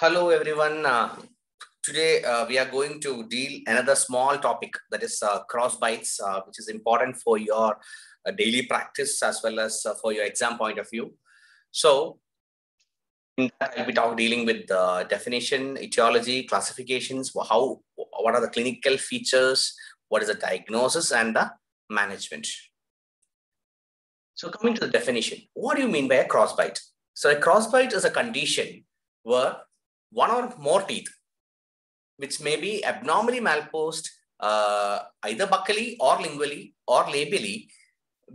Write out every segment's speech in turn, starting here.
Hello, everyone. Uh, today uh, we are going to deal another small topic that is uh, cross uh, which is important for your uh, daily practice as well as uh, for your exam point of view. So, in that I'll be talk, dealing with the definition, etiology, classifications, how what are the clinical features, what is the diagnosis, and the management. So, coming to the definition, what do you mean by a crossbite? So, a crossbite is a condition where one or more teeth, which may be abnormally malposed uh, either buccally or lingually or labially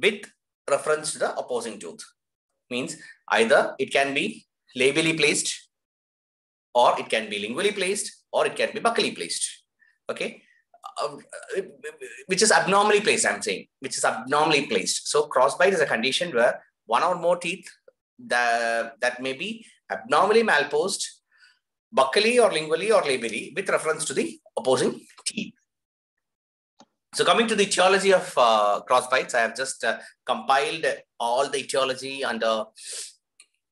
with reference to the opposing tooth. Means either it can be labially placed or it can be lingually placed or it can be buccally placed. Okay. Uh, which is abnormally placed, I'm saying, which is abnormally placed. So crossbite is a condition where one or more teeth that, that may be abnormally malposed buccally or lingually or labially with reference to the opposing teeth. So coming to the etiology of uh, crossbites, I have just uh, compiled all the etiology under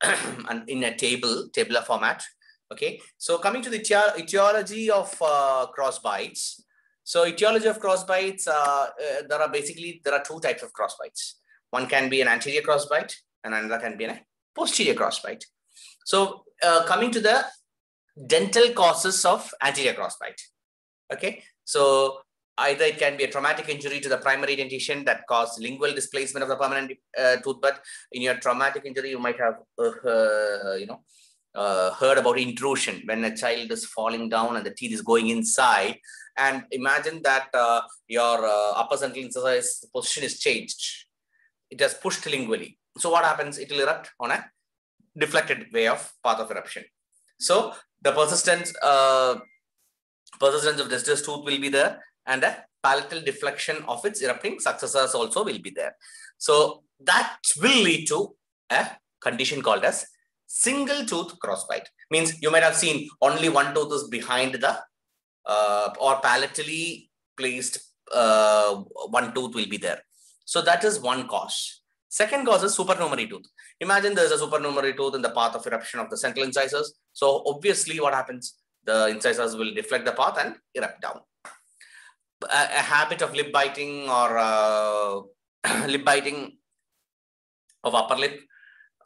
in a table, tabular format. Okay, so coming to the etiology of uh, crossbites. So etiology of crossbites, uh, uh, there are basically, there are two types of crossbites. One can be an anterior crossbite and another can be a posterior crossbite. So uh, coming to the dental causes of anterior crossbite. Okay, so either it can be a traumatic injury to the primary dentition that caused lingual displacement of the permanent uh, tooth but In your traumatic injury, you might have, uh, uh, you know, uh, heard about intrusion when a child is falling down and the teeth is going inside. And imagine that uh, your uh, upper central incisor position is changed. It has pushed lingually. So what happens? It will erupt on a deflected way of path of eruption. So the persistence, uh, persistence of deciduous tooth will be there and a palatal deflection of its erupting successors also will be there. So that will lead to a condition called as single tooth crossbite. Means you might have seen only one tooth is behind the uh, or palatally placed uh, one tooth will be there. So that is one cause. Second cause is supernumerary tooth. Imagine there's a supernumerary tooth in the path of eruption of the central incisors. So obviously what happens? The incisors will deflect the path and erupt down. A, a habit of lip biting or uh, lip biting of upper lip,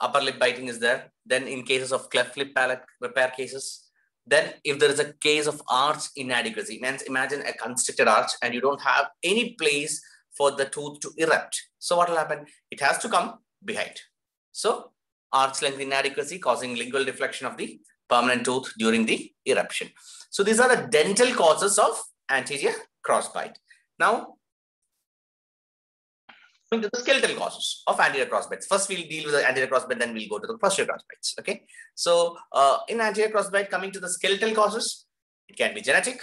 upper lip biting is there. Then in cases of cleft lip palate repair cases, then if there is a case of arch inadequacy, means imagine a constricted arch and you don't have any place for the tooth to erupt. So what will happen? It has to come behind. So arch length inadequacy causing lingual deflection of the permanent tooth during the eruption. So these are the dental causes of anterior crossbite. Now, going to the skeletal causes of anterior crossbites. First, we'll deal with the anterior crossbite, then we'll go to the posterior crossbites. Okay. So, uh, in anterior crossbite, coming to the skeletal causes, it can be genetic.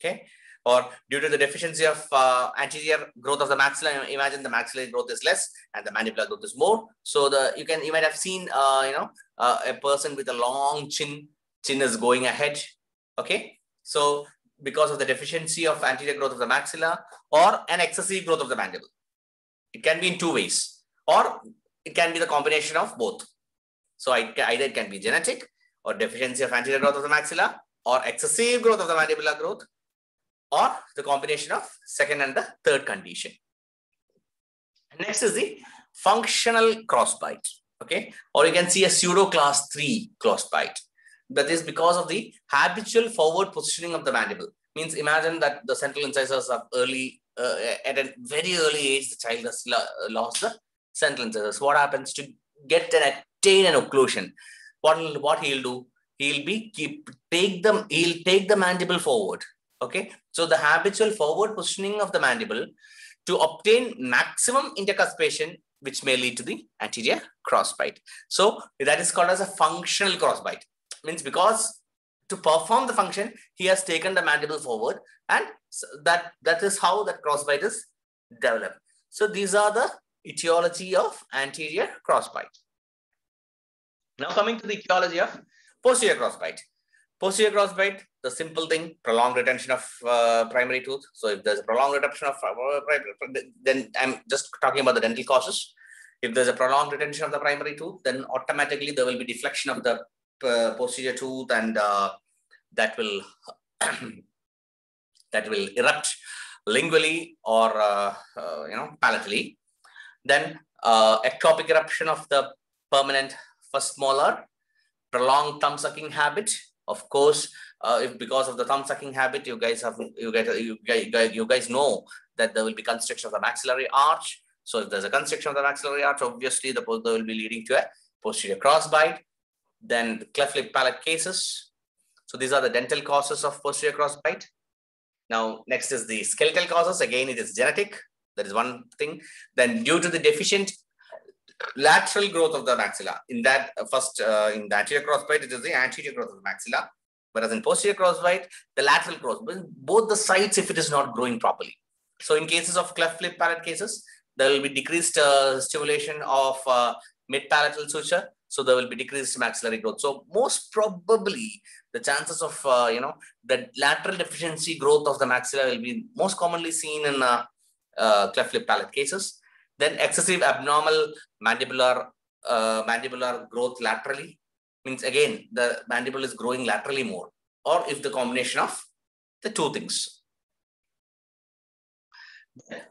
Okay or due to the deficiency of uh, anterior growth of the maxilla, imagine the maxillary growth is less and the mandibular growth is more. So the you can you might have seen uh, you know uh, a person with a long chin, chin is going ahead. Okay, so because of the deficiency of anterior growth of the maxilla or an excessive growth of the mandible, it can be in two ways, or it can be the combination of both. So either it can be genetic or deficiency of anterior growth of the maxilla or excessive growth of the mandibular growth or the combination of second and the third condition. Next is the functional crossbite. Okay, or you can see a pseudo class 3 crossbite. That is because of the habitual forward positioning of the mandible. Means imagine that the central incisors are early, uh, at a very early age, the child has lost the central incisors. What happens to get an attain an occlusion? What, what he'll do? He'll be keep take them, he'll take the mandible forward Okay, so the habitual forward positioning of the mandible to obtain maximum intercuspation, which may lead to the anterior crossbite. So that is called as a functional crossbite. Means because to perform the function, he has taken the mandible forward, and that that is how that crossbite is developed. So these are the etiology of anterior crossbite. Now coming to the etiology of posterior crossbite. Posterior crossbite, the simple thing, prolonged retention of uh, primary tooth. So if there's a prolonged retention of uh, then I'm just talking about the dental causes. If there's a prolonged retention of the primary tooth, then automatically there will be deflection of the uh, posterior tooth and uh, that will that will erupt lingually or uh, uh, you know palatally. Then uh, ectopic eruption of the permanent first molar, prolonged thumb sucking habit. Of course, uh, if because of the thumb sucking habit, you guys have you get you guys you guys know that there will be constriction of the maxillary arch. So if there's a constriction of the maxillary arch, obviously the there will be leading to a posterior crossbite. Then the cleft lip palate cases. So these are the dental causes of posterior crossbite. Now, next is the skeletal causes. Again, it is genetic. That is one thing. Then due to the deficient lateral growth of the maxilla, in that uh, first, uh, in the anterior crossbite, it is the anterior growth of the maxilla. Whereas in posterior crossbite, the lateral growth, both the sides if it is not growing properly. So in cases of cleft lip palate cases, there will be decreased uh, stimulation of uh, mid-palatal suture. So there will be decreased maxillary growth. So most probably the chances of, uh, you know, the lateral deficiency growth of the maxilla will be most commonly seen in uh, uh, cleft lip palate cases. Then excessive abnormal mandibular uh, mandibular growth laterally means again, the mandible is growing laterally more or if the combination of the two things.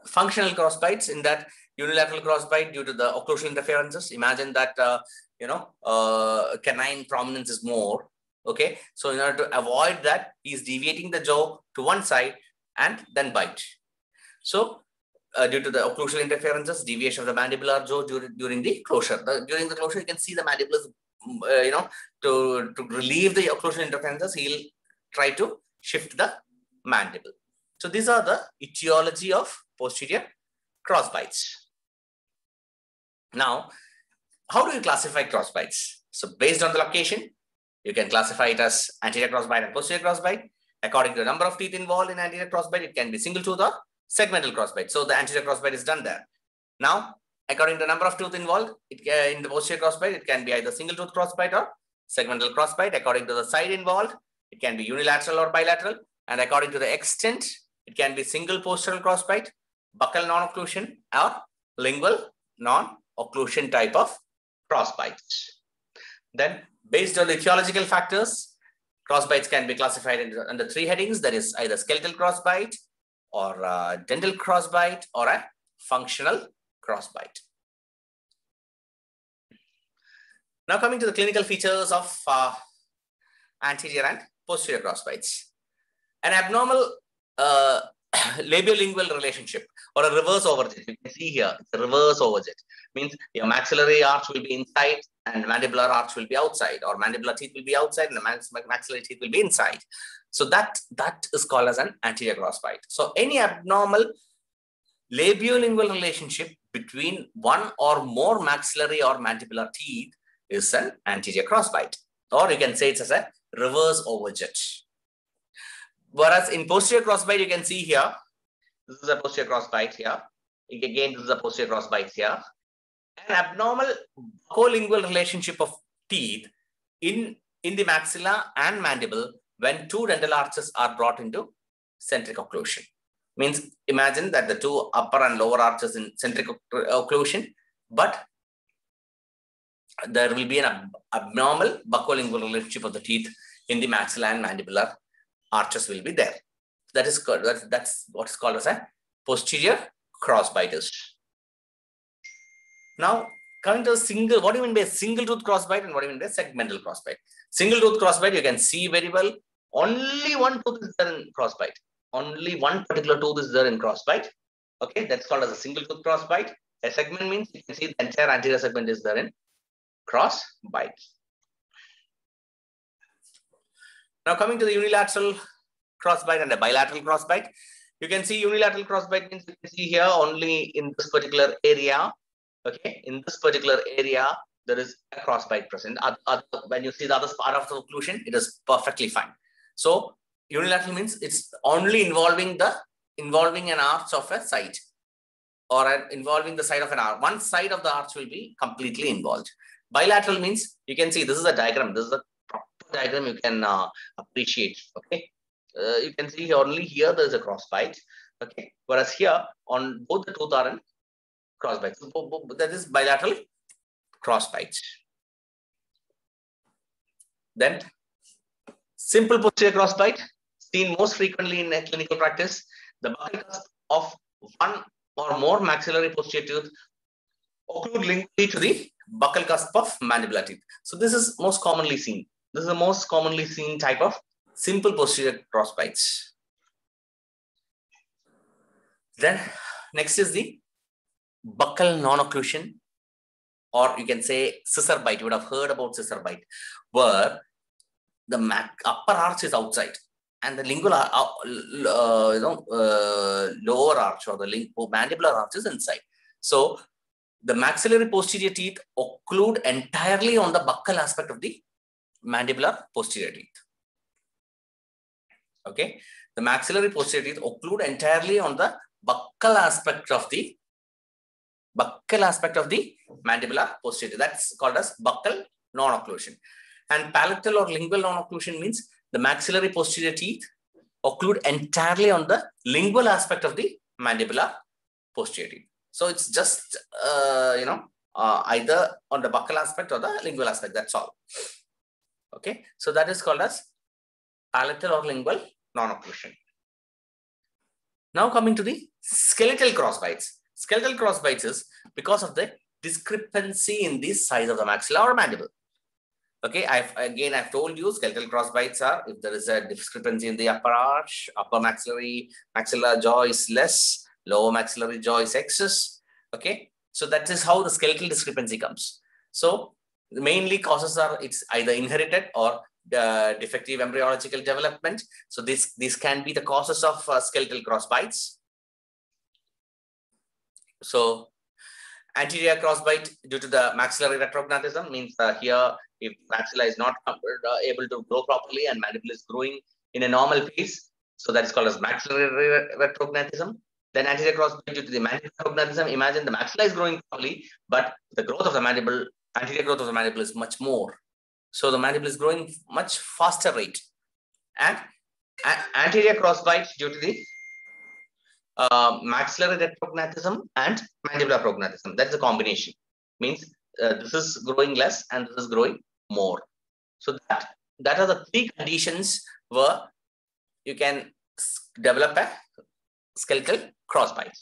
Functional crossbites in that unilateral crossbite due to the occlusal interferences. Imagine that, uh, you know, uh, canine prominence is more. Okay. So in order to avoid that, he's deviating the jaw to one side and then bite. So uh, due to the occlusal interferences, deviation of the mandibular jaw during, during the closure. The, during the closure, you can see the mandible is, uh, you know, to, to relieve the occlusal interferences, he'll try to shift the mandible. So these are the etiology of posterior crossbites. Now, how do you classify crossbites? So based on the location, you can classify it as anterior crossbite and posterior crossbite. According to the number of teeth involved in anterior crossbite, it can be single tooth or segmental crossbite. So the anterior crossbite is done there. Now, according to the number of tooth involved, it, uh, in the posterior crossbite, it can be either single tooth crossbite or segmental crossbite. According to the side involved, it can be unilateral or bilateral. And according to the extent, it can be single posterior crossbite, buccal non-occlusion or lingual non occlusion type of crossbites. Then based on the etiological factors, crossbites can be classified under three headings. That is either skeletal crossbite or a dental crossbite or a functional crossbite. Now coming to the clinical features of uh, anterior and posterior crossbites. An abnormal uh, labiolingual relationship or a reverse overjet. You can see here, it's a reverse overjet. Means your maxillary arch will be inside and mandibular arch will be outside or mandibular teeth will be outside and the maxillary teeth will be inside. So that, that is called as an anterior crossbite. So any abnormal labiolingual relationship between one or more maxillary or mandibular teeth is an anterior crossbite. Or you can say it's as a reverse overjet. Whereas in posterior crossbite, you can see here, this is a posterior crossbite here. Again, this is a posterior crossbite here. An abnormal buccolingual relationship of teeth in, in the maxilla and mandible when two dental arches are brought into centric occlusion. Means imagine that the two upper and lower arches in centric uh, occlusion, but there will be an abnormal buccolingual relationship of the teeth in the maxilla and mandibular arches will be there. That is that's, that's what's called as a posterior crossbites. Now, coming to single, what do you mean by single tooth crossbite and what do you mean by segmental crossbite? Single tooth crossbite, you can see very well. Only one tooth is there in crossbite. Only one particular tooth is there in crossbite. Okay, that's called as a single tooth crossbite. A segment means you can see the entire anterior segment is there in crossbite. Now coming to the unilateral crossbite and the bilateral crossbite, you can see unilateral crossbite means you can see here only in this particular area. Okay, in this particular area, there is a crossbite present. when you see the other part of the occlusion, it is perfectly fine. So unilateral means it's only involving the involving an arch of a side or an, involving the side of an arch. One side of the arch will be completely involved. Bilateral means you can see this is a diagram. This is a proper diagram you can uh, appreciate. Okay, uh, you can see only here there is a cross bite. Okay, whereas here on both the tooth are in cross bites. That is bilateral cross bites. Then simple posterior crossbite seen most frequently in clinical practice. The buccal cusp of one or more maxillary posterior tooth occlude lingually to the buccal cusp of mandibular teeth. So this is most commonly seen. This is the most commonly seen type of simple posterior crossbites. Then next is the buccal non-occlusion or you can say scissor bite. You would have heard about scissor bite where the upper arch is outside and the lingual, uh, uh, you know, uh, lower arch or the mandibular arch is inside. So the maxillary posterior teeth occlude entirely on the buccal aspect of the mandibular posterior teeth. Okay, the maxillary posterior teeth occlude entirely on the buccal aspect of the buccal aspect of the mandibular posterior. That's called as buccal non-occlusion. And palatal or lingual non-occlusion means the maxillary posterior teeth occlude entirely on the lingual aspect of the mandibular posterior teeth. So it's just, uh, you know, uh, either on the buccal aspect or the lingual aspect, that's all. Okay, so that is called as palatal or lingual non-occlusion. Now coming to the skeletal crossbites. Skeletal crossbites is because of the discrepancy in the size of the maxilla or mandible. Okay, I've again I've told you skeletal crossbites are if there is a discrepancy in the upper arch, upper maxillary maxilla jaw is less, lower maxillary jaw is excess. Okay, so that is how the skeletal discrepancy comes. So mainly causes are it's either inherited or uh, defective embryological development. So this this can be the causes of uh, skeletal crossbites. So anterior crossbite due to the maxillary retrognathism means uh, here if maxilla is not uh, able to grow properly and mandible is growing in a normal pace, so that is called as maxillary retrognathism. Then anterior crossbite due to the mandibular retrognathism, imagine the maxilla is growing properly, but the growth of the mandible, anterior growth of the mandible is much more. So the mandible is growing much faster rate. And anterior crossbite due to the uh, maxillary retrognathism and mandibular prognathism. That's the combination. Means uh, this is growing less and this is growing more. So that, that are the three conditions where you can develop a skeletal crossbite.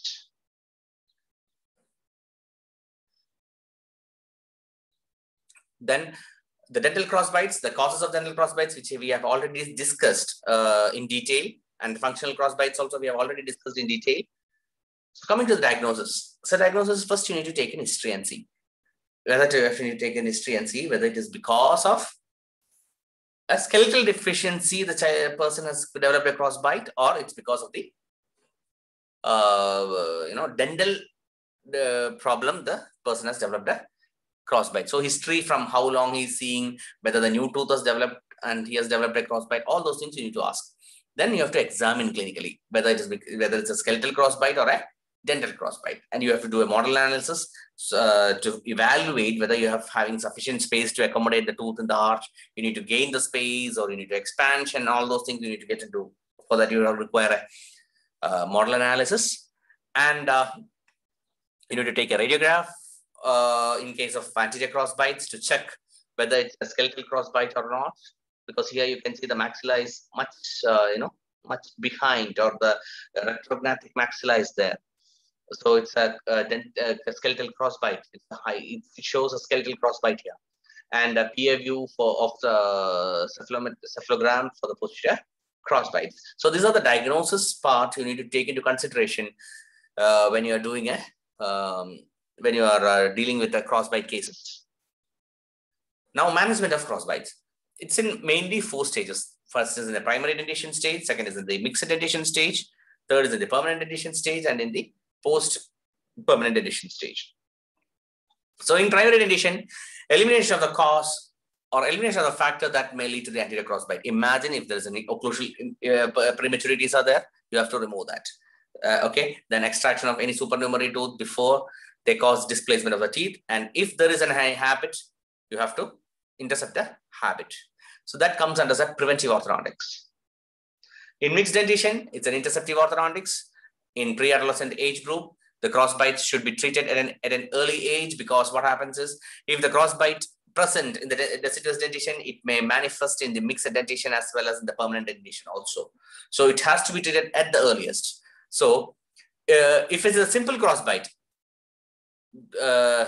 Then the dental crossbites, the causes of dental crossbites, which we have already discussed uh, in detail, and functional crossbites also we have already discussed in detail. So coming to the diagnosis. So diagnosis, first you need to take an history and see whether to you take an history and see whether it is because of a skeletal deficiency the child, person has developed a crossbite or it's because of the uh, you know dental uh, problem the person has developed a crossbite. So history from how long he's seeing, whether the new tooth has developed and he has developed a crossbite, all those things you need to ask. Then you have to examine clinically whether it is whether it's a skeletal crossbite or a dental crossbite, and you have to do a model analysis uh, to evaluate whether you have having sufficient space to accommodate the tooth in the arch. You need to gain the space, or you need to expansion. All those things you need to get into. For that, you will require a uh, model analysis, and uh, you need to take a radiograph uh, in case of anterior crossbites to check whether it's a skeletal crossbite or not. Because here you can see the maxilla is much, uh, you know, much behind or the retrognathic maxilla is there. So it's a, a, a skeletal crossbite. It's high, it shows a skeletal crossbite here. And a PA view for of the cephalogram for the posterior crossbite. So these are the diagnosis part you need to take into consideration uh, when you are doing a um, when you are uh, dealing with the crossbite cases. Now, management of crossbites. It's in mainly four stages. First is in the primary dentition stage, second is in the mixed dentition stage, third is in the permanent dentition stage, and in the post-permanent dentition stage. So in primary dentition, elimination of the cause or elimination of the factor that may lead to the anterior crossbite. Imagine if there's any occlusal uh, prematurities are there, you have to remove that. Uh, okay, then extraction of any supernumerary tooth before they cause displacement of the teeth. And if there is an habit, you have to intercept the habit. So that comes under the preventive orthodontics. In mixed dentition, it's an interceptive orthodontics. In pre-adolescent age group, the crossbites should be treated at an, at an early age because what happens is if the crossbite present in the deciduous dentition, it may manifest in the mixed dentition as well as in the permanent dentition also. So it has to be treated at the earliest. So uh, if it's a simple crossbite, uh,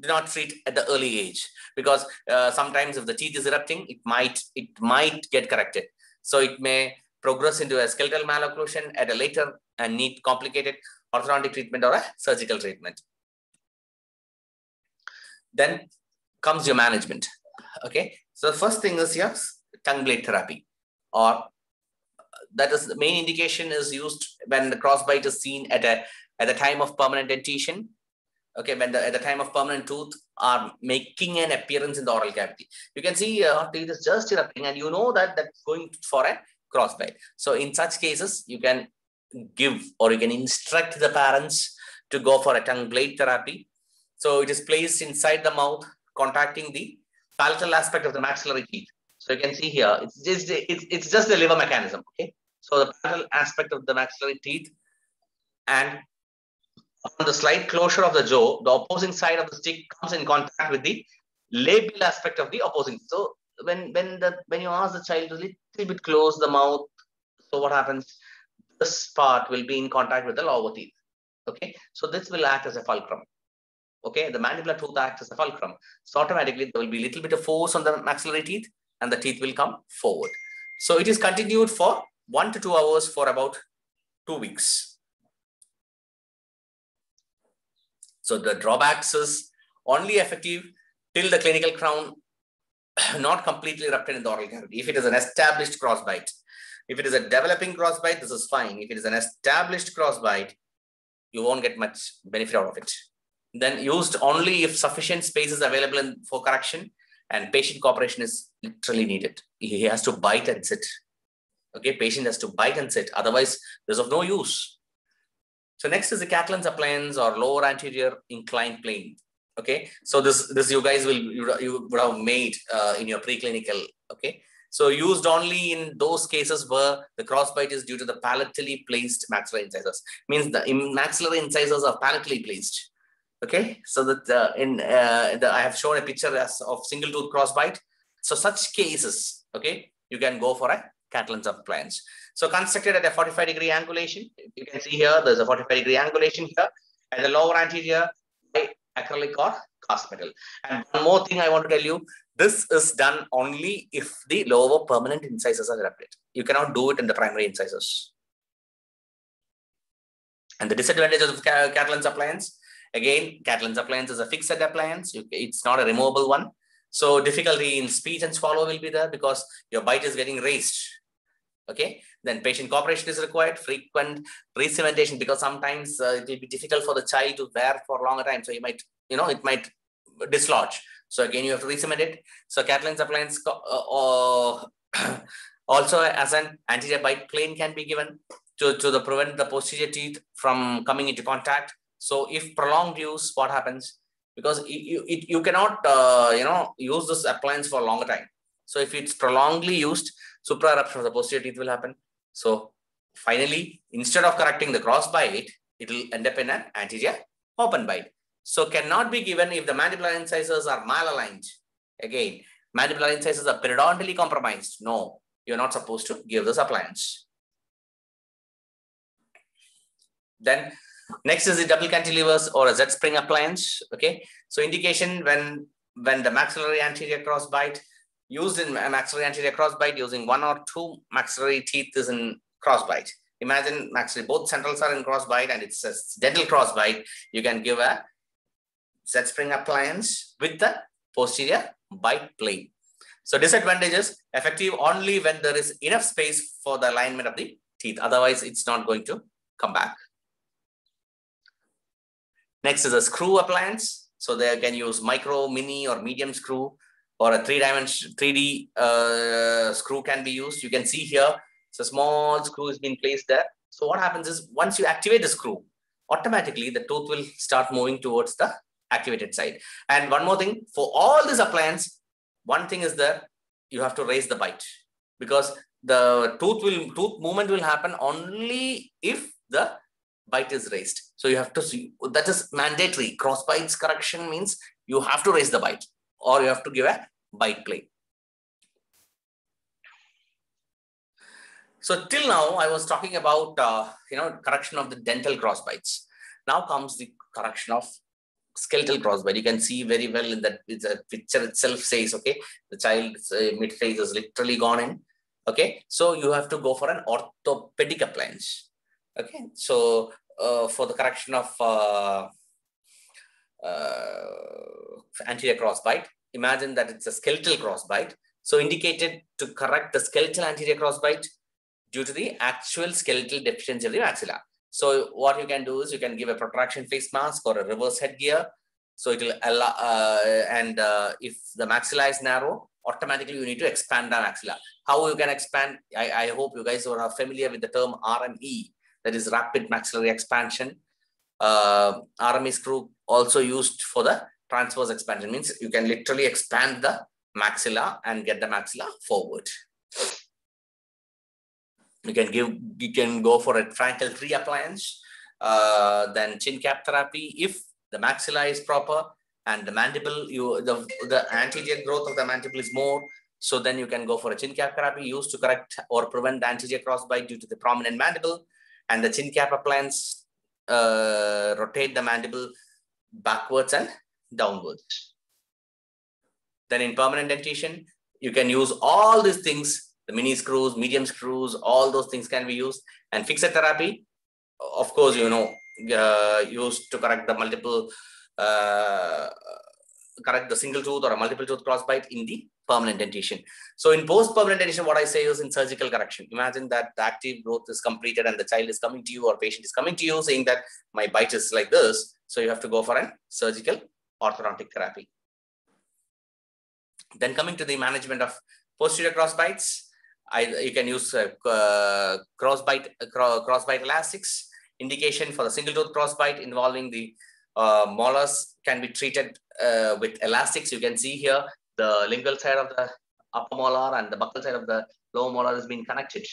do not treat at the early age because uh, sometimes if the teeth is erupting, it might it might get corrected. So it may progress into a skeletal malocclusion at a later and need complicated orthodontic treatment or a surgical treatment. Then comes your management. Okay, so the first thing is your tongue blade therapy, or that is the main indication is used when the crossbite is seen at a at the time of permanent dentition. Okay, when the at the time of permanent tooth are making an appearance in the oral cavity, you can see uh, teeth is just erupting, and you know that that's going for a crossbite. So in such cases, you can give or you can instruct the parents to go for a tongue blade therapy. So it is placed inside the mouth, contacting the palatal aspect of the maxillary teeth. So you can see here, it's just it's, it's just the lever mechanism. Okay. So the palatal aspect of the maxillary teeth and on the slight closure of the jaw, the opposing side of the stick comes in contact with the labial aspect of the opposing. So when when the when you ask the child to little bit close the mouth, so what happens? This part will be in contact with the lower teeth. Okay, so this will act as a fulcrum. Okay, the mandibular tooth acts as a fulcrum. So automatically there will be a little bit of force on the maxillary teeth and the teeth will come forward. So it is continued for one to two hours for about two weeks. So the drawbacks is only effective till the clinical crown not completely erupted in the oral cavity. If it is an established crossbite, if it is a developing crossbite, this is fine. If it is an established crossbite, you won't get much benefit out of it. Then used only if sufficient space is available in, for correction and patient cooperation is literally needed. He has to bite and sit. Okay, patient has to bite and sit. Otherwise, there's of no use. So next is the Catlan's appliance or lower anterior inclined plane. Okay, so this this you guys will you would have made uh, in your preclinical. Okay, so used only in those cases where the crossbite is due to the palatally placed maxillary incisors. Means the maxillary incisors are palatally placed. Okay, so that uh, in uh, the, I have shown a picture as of single tooth crossbite. So such cases, okay, you can go for a Catlan's appliance. So constructed at a 45 degree angulation. You can see here, there's a 45 degree angulation here. And the lower anterior by acrylic or cast metal. And one more thing I want to tell you, this is done only if the lower permanent incisors are erupted. You cannot do it in the primary incisors. And the disadvantages of Catlan's appliance, again, Catlan's appliance is a fixed appliance. It's not a removable one. So difficulty in speech and swallow will be there because your bite is getting raised. Okay, then patient cooperation is required, frequent re-cementation because sometimes uh, it will be difficult for the child to wear for a longer time. So you might, you know, it might dislodge. So again, you have to re-cement it. So Catlan's appliance uh, uh, also as an anterior bite plane can be given to, to the prevent the posterior teeth from coming into contact. So if prolonged use, what happens? Because you, it, you cannot, uh, you know, use this appliance for a longer time. So if it's prolongedly used, supraeruption of the posterior teeth will happen. So finally, instead of correcting the cross bite, it will end up in an anterior open bite. So cannot be given if the mandibular incisors are malaligned. Again, mandibular incisors are periodontally compromised. No, you're not supposed to give this appliance. Then next is the double cantilevers or a Z-spring appliance. Okay, so indication when when the maxillary anterior cross bite used in maxillary anterior crossbite using one or two maxillary teeth is in crossbite. Imagine maxillary, both centrals are in crossbite and it's a dental crossbite. You can give a Z-spring appliance with the posterior bite plane. So disadvantages, effective only when there is enough space for the alignment of the teeth. Otherwise, it's not going to come back. Next is a screw appliance. So they can use micro, mini or medium screw or a three dimension 3D uh, screw can be used. You can see here, it's a small screw is being placed there. So what happens is once you activate the screw, automatically the tooth will start moving towards the activated side. And one more thing, for all this appliance, one thing is that you have to raise the bite because the tooth will tooth movement will happen only if the bite is raised. So you have to see that is mandatory. Cross bites correction means you have to raise the bite. Or you have to give a bite plane. So till now, I was talking about, uh, you know, correction of the dental cross bites. Now comes the correction of skeletal crossbite. You can see very well in that the picture itself says, okay, the child's uh, mid face is literally gone in. Okay, so you have to go for an orthopedic appliance. Okay, so uh, for the correction of uh, anterior crossbite, imagine that it's a skeletal crossbite. So indicated to correct the skeletal anterior crossbite due to the actual skeletal deficiency of the maxilla. So what you can do is you can give a protraction face mask or a reverse headgear. So it will allow, uh, and uh, if the maxilla is narrow, automatically you need to expand the maxilla. How you can expand? I, I hope you guys are familiar with the term RME, that is rapid maxillary expansion. Uh, RME screw also used for the transverse expansion means you can literally expand the maxilla and get the maxilla forward. You can give, you can go for a Frankel 3 appliance, uh, then chin cap therapy. If the maxilla is proper and the mandible, you the, the anterior growth of the mandible is more, so then you can go for a chin cap therapy used to correct or prevent the anterior crossbite due to the prominent mandible. And the chin cap appliance uh, rotate the mandible backwards and downwards. Then in permanent dentition, you can use all these things the mini screws, medium screws, all those things can be used. And fixed therapy, of course, you know, uh, used to correct the multiple, uh, correct the single tooth or a multiple tooth crossbite in the permanent dentition. So in post-permanent dentition, what I say is in surgical correction. Imagine that the active growth is completed and the child is coming to you or patient is coming to you saying that my bite is like this. So you have to go for a surgical orthodontic therapy. Then coming to the management of posterior crossbites, I, you can use uh, uh, crossbite uh, crossbite elastics. Indication for the single tooth crossbite involving the uh, molars can be treated uh, with elastics. You can see here the lingual side of the upper molar and the buccal side of the lower molar has been connected.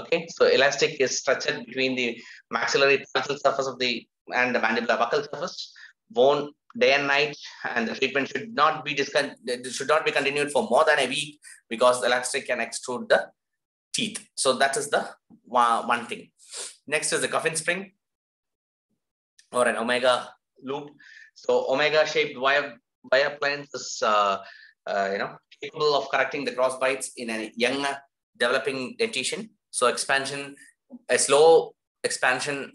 Okay, so elastic is stretched between the maxillary surface of the and the mandibular buccal surface. Bone day and night, and the treatment should not be should not be continued for more than a week because elastic can extrude the teeth. So that is the one thing. Next is the coffin spring or an omega loop. So omega shaped wire wire planes is uh, uh, you know capable of correcting the cross bites in a young developing dentition. So expansion, a slow expansion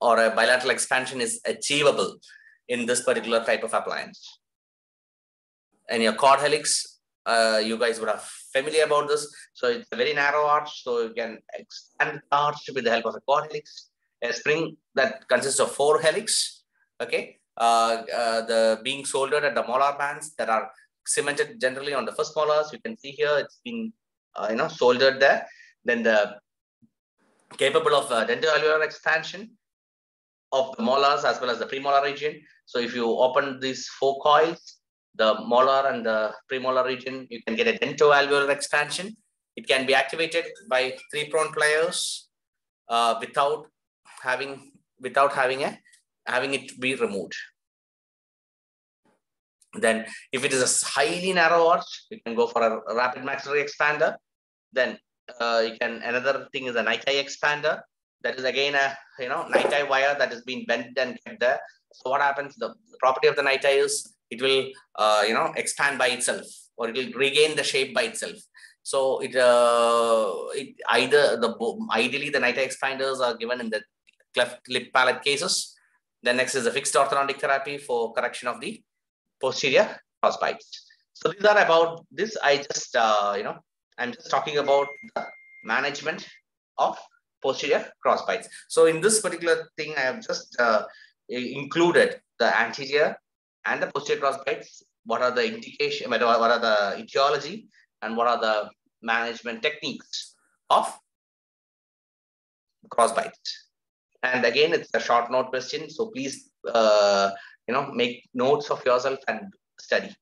or a bilateral expansion is achievable in this particular type of appliance. And your quad helix, uh, you guys would have familiar about this. So it's a very narrow arch, so you can expand the arch with the help of a quad helix. A spring that consists of four helix, okay? Uh, uh, the being soldered at the molar bands that are cemented generally on the first molars. You can see here it's been, uh, you know, soldered there. Then the capable of uh, dental expansion of the molars as well as the premolar region. So if you open these four coils, the molar and the premolar region, you can get a dentoalveolar expansion. It can be activated by three prong pliers uh, without having without having a having it be removed. Then if it is a highly narrow arch, you can go for a rapid maxillary expander. Then uh, you can another thing is a NiTi expander. That is again a you know NiTi wire that has been bent and kept there. So what happens? The, property of the NiTi is it will uh, you know expand by itself or it will regain the shape by itself. So it, uh, it either the ideally the NiTi expanders are given in the cleft lip palate cases. Then next is the fixed orthodontic therapy for correction of the posterior crossbites. So these are about this. I just uh, you know I'm just talking about the management of posterior crossbites. So in this particular thing, I have just uh, included the anterior and the posterior crossbites. What are the indication? What are the etiology and what are the management techniques of crossbites? And again, it's a short note question, so please, uh, you know, make notes of yourself and study.